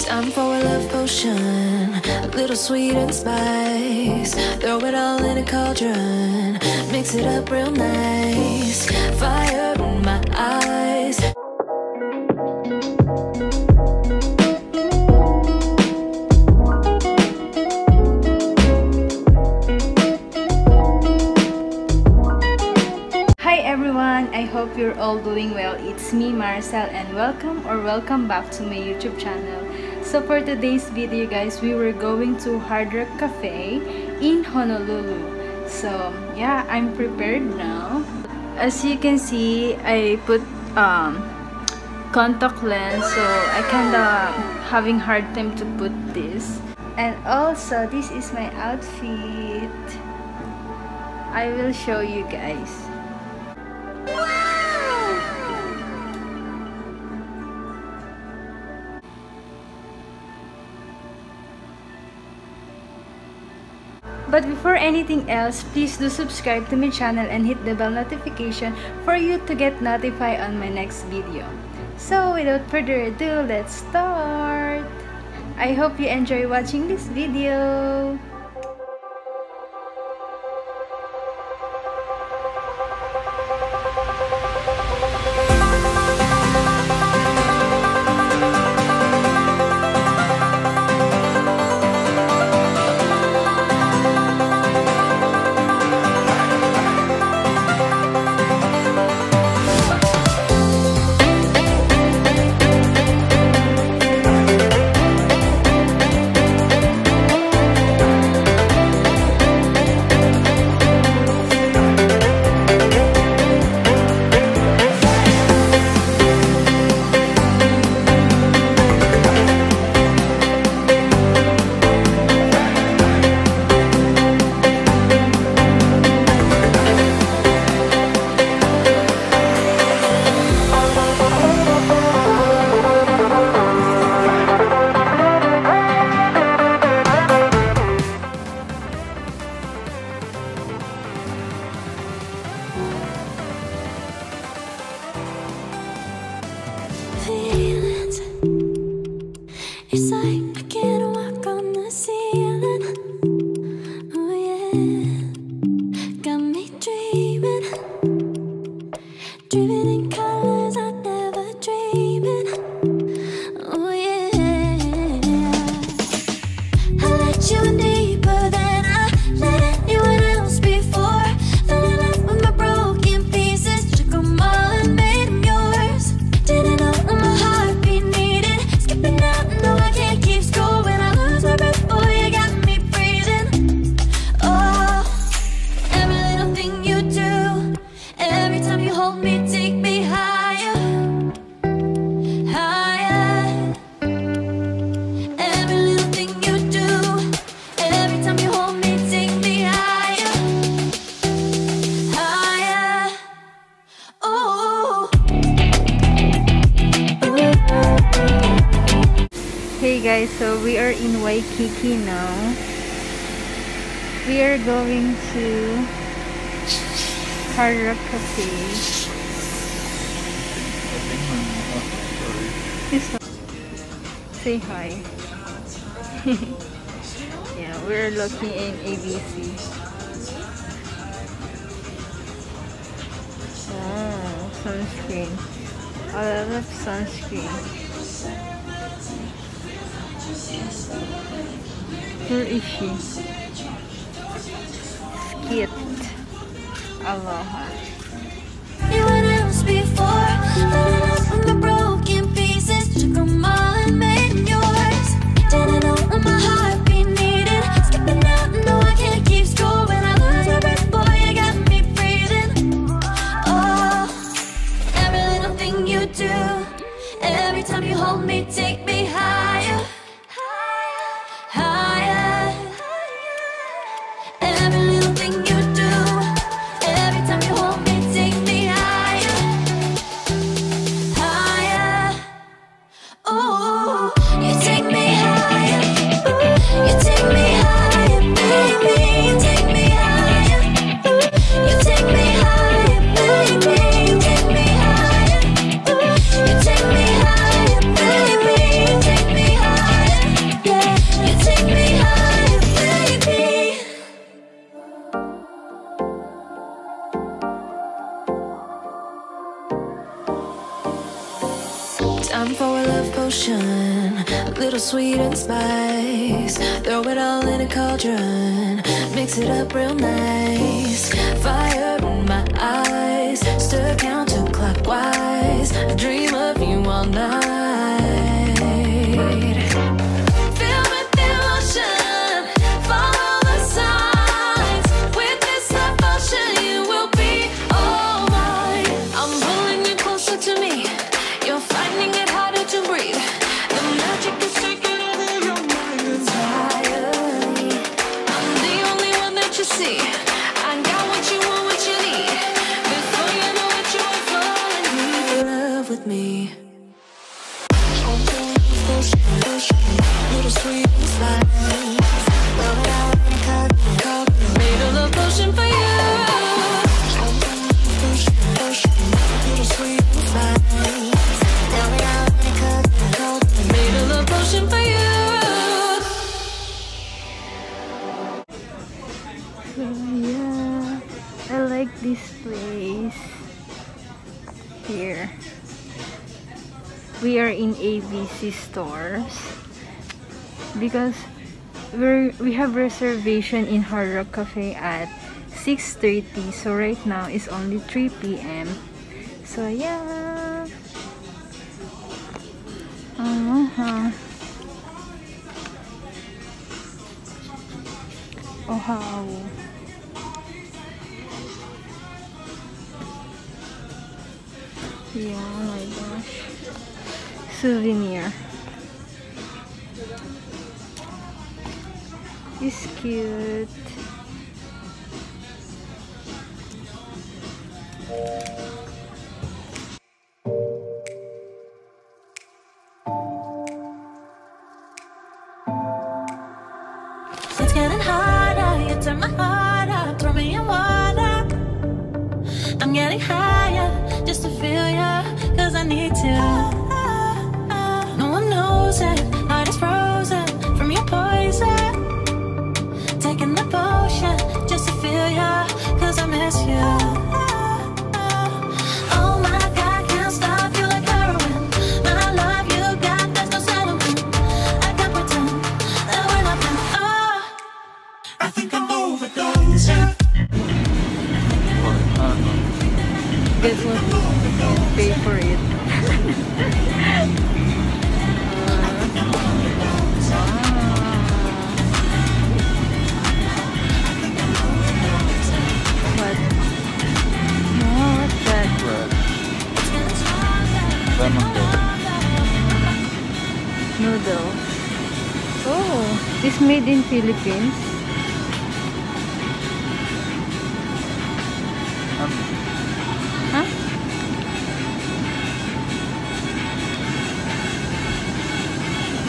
Time for a love potion, a little sweet and spice. Throw it all in a cauldron, mix it up real nice. Fire in my eyes. Hi everyone! I hope you're all doing well. It's me Maricel and welcome or welcome back to my YouTube channel. So for today's video guys, we were going to Hard Rock Cafe in Honolulu. So yeah, I'm prepared now. As you can see, I put um, contact lens so I kinda having hard time to put this. And also, this is my outfit. I will show you guys. Before anything else, please do subscribe to my channel and hit the bell notification for you to get notified on my next video. So without further ado, let's start! I hope you enjoy watching this video! Dreaming Guys, so we are in Waikiki now. We are going to Rock Cafe. Say hi. yeah, we're looking in ABC. Oh, sunscreen. I love sunscreen. Where is she? Skit. Aloha. sweet and spice. Throw it all in a cauldron, mix it up real nice. Fire. ABC stores because we we have reservation in Hard Rock Cafe at 6.30 so right now it's only 3 p.m. so yeah uh -huh. oh how yeah oh my gosh souvenir. It's cute. It's getting harder, you turn my heart up, throw me in water. I'm getting high. made in Philippines. Huh?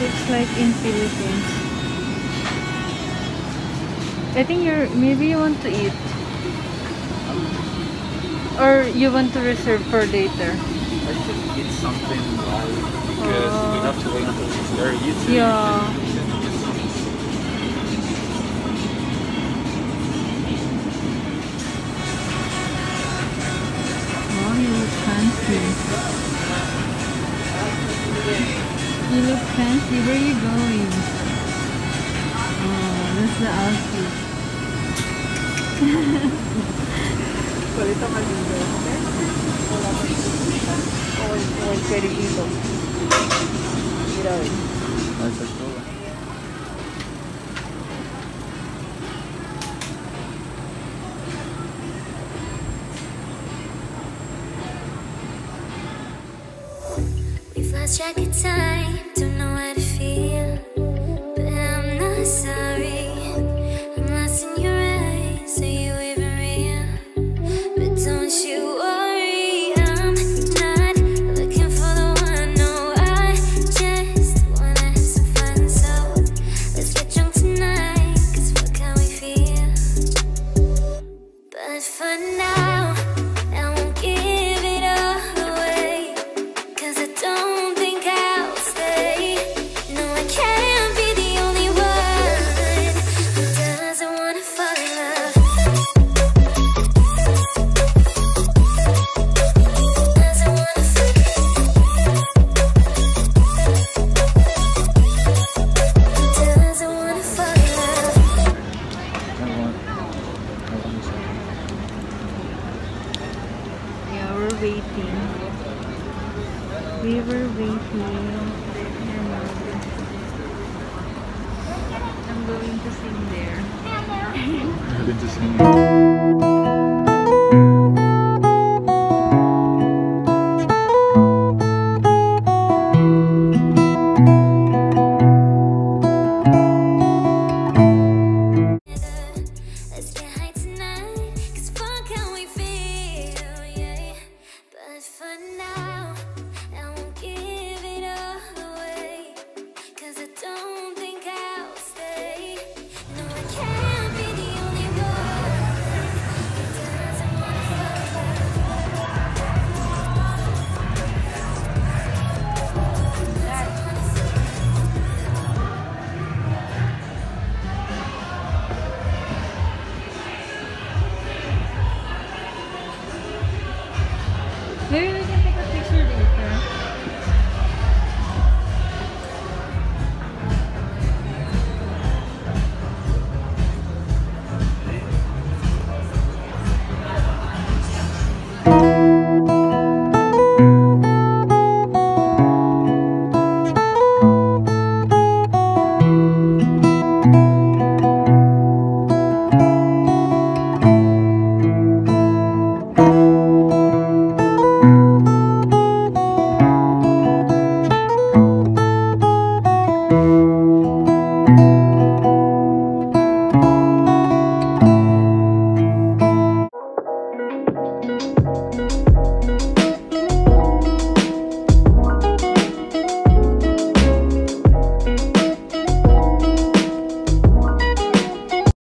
Looks like in Philippines. I think you're maybe you want to eat. Or you want to reserve for later. I should eat something because uh, we oh. have to wait until 6.30 to yeah. You look fancy. Where are you going? Oh, that's the outfit. Coleta malindo. O el, o el perillito. check your time. waiting. We were waiting. I'm going to sing there. I'm going to sing there.